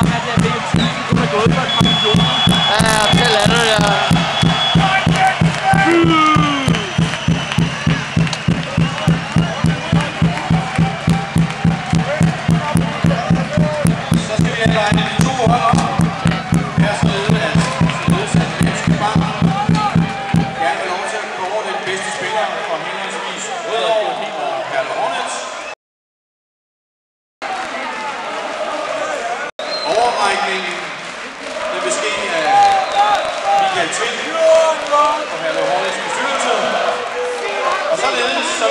om, at jeg ved tiden kunne have gået for et par millioner. Ja. Så skal vi have oprækningen vil beske af Michael Tvind og Herlev Hornets bestyrelse. Og således så